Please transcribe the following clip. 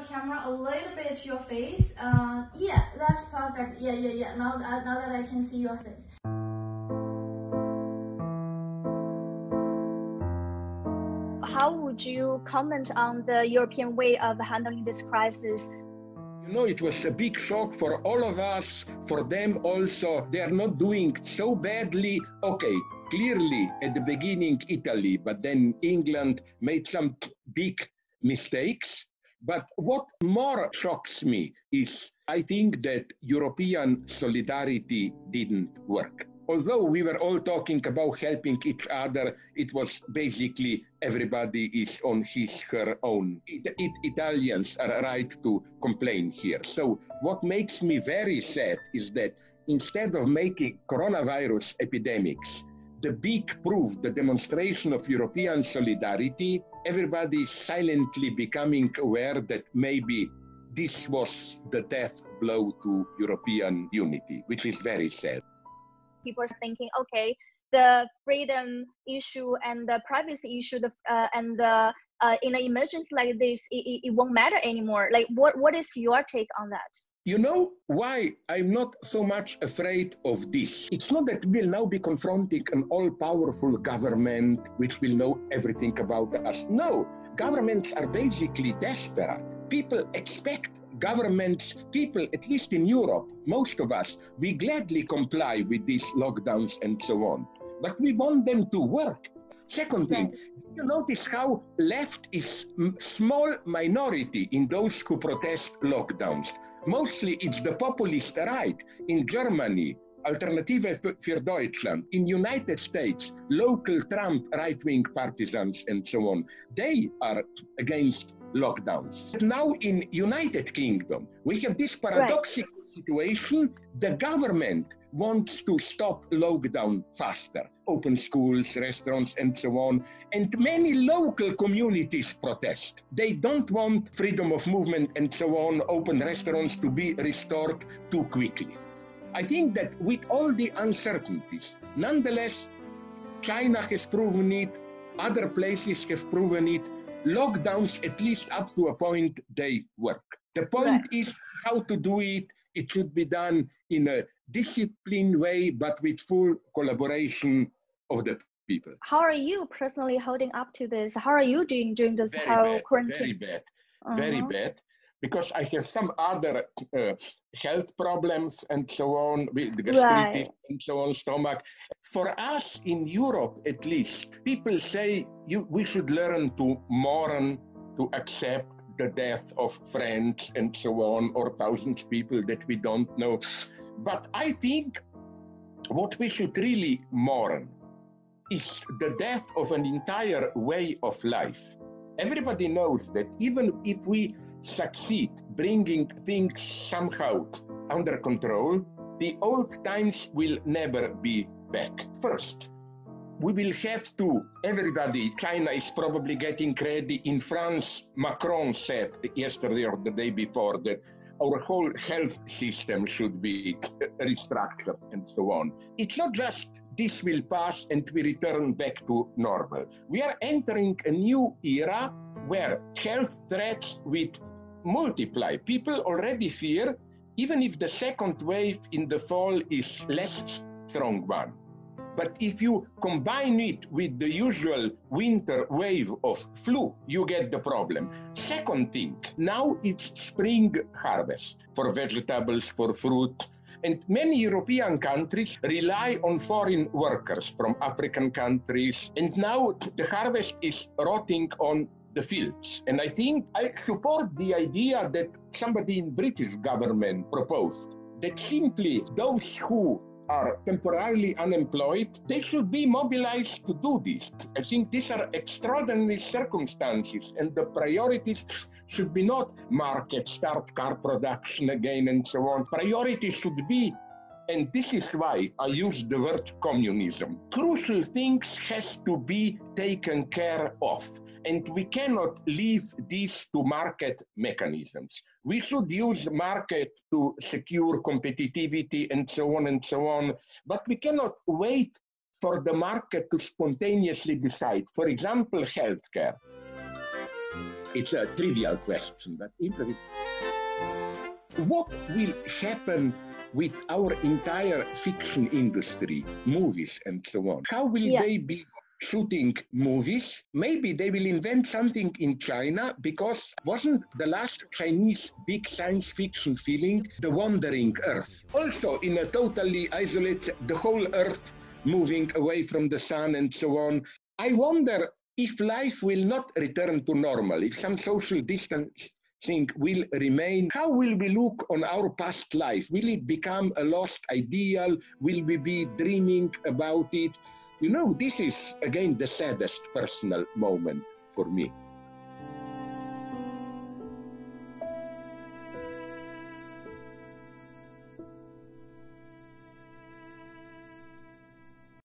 your camera a little bit to your face. Uh, yeah, that's perfect. Yeah, yeah, yeah. Now, that now that I can see your face. How would you comment on the European way of handling this crisis? You know, it was a big shock for all of us, for them also. They are not doing so badly. Okay, clearly at the beginning, Italy, but then England made some big mistakes. But what more shocks me is I think that European solidarity didn't work although we were all talking about helping each other, it was basically everybody is on his, her own. It, it, Italians are right to complain here. So what makes me very sad is that instead of making coronavirus epidemics the big proof, the demonstration of European solidarity, everybody is silently becoming aware that maybe this was the death blow to European unity, which is very sad. People are thinking, okay, the freedom issue and the privacy issue, the, uh, and the, uh, in an emergency like this, it, it won't matter anymore. Like, what, what is your take on that? You know why I'm not so much afraid of this? It's not that we'll now be confronting an all powerful government which will know everything about us. No, governments are basically desperate. People expect governments, people, at least in Europe, most of us, we gladly comply with these lockdowns and so on. But we want them to work. Second thing, you notice how left is small minority in those who protest lockdowns. Mostly it's the populist right in Germany, Alternative für Deutschland, in United States, local Trump right-wing partisans and so on. They are against lockdowns. Now in United Kingdom, we have this paradoxical right. Situation. The government wants to stop lockdown faster, open schools, restaurants, and so on. And many local communities protest. They don't want freedom of movement and so on, open restaurants to be restored too quickly. I think that with all the uncertainties, nonetheless, China has proven it, other places have proven it, lockdowns, at least up to a point, they work. The point right. is how to do it. It should be done in a disciplined way, but with full collaboration of the people. How are you personally holding up to this? How are you doing during this very whole bad, quarantine? Very bad. Uh-huh. Very bad because I have some other uh, health problems and so on, with gastritis right. and so on, stomach. For us in Europe, at least, people say you, we should learn to mourn, to accept the death of friends and so on, or thousands of people that we don't know. But I think what we should really mourn is the death of an entire way of life. Everybody knows that even if we succeed bringing things somehow under control, the old times will never be back. First, we will have to, everybody, China is probably getting ready. In France, Macron said yesterday or the day before that our whole health system should be restructured and so on. It's not just this will pass and we return back to normal. We are entering a new era where health threats with multiply. People already fear, even if the second wave in the fall is less strong one. But if you combine it with the usual winter wave of flu, you get the problem. Second thing, now it's spring harvest for vegetables, for fruit. And many European countries rely on foreign workers from African countries. And now the harvest is rotting on the fields. And I think I support the idea that somebody in British government proposed that simply those who are temporarily unemployed, they should be mobilized to do this. I think these are extraordinary circumstances, and the priorities should be not market, start car production again, and so on. Priorities should be and this is why I use the word communism. Crucial things has to be taken care of. And we cannot leave this to market mechanisms. We should use market to secure competitivity and so on and so on. But we cannot wait for the market to spontaneously decide. For example, healthcare. It's a trivial question, but what will happen with our entire fiction industry, movies and so on? How will yeah. they be shooting movies. Maybe they will invent something in China because wasn't the last Chinese big science fiction film The Wandering Earth? Also, in a totally isolated, the whole Earth moving away from the sun and so on. I wonder if life will not return to normal, if some social distancing will remain, how will we look on our past life? Will it become a lost ideal? Will we be dreaming about it? You know, this is again the saddest personal moment for me.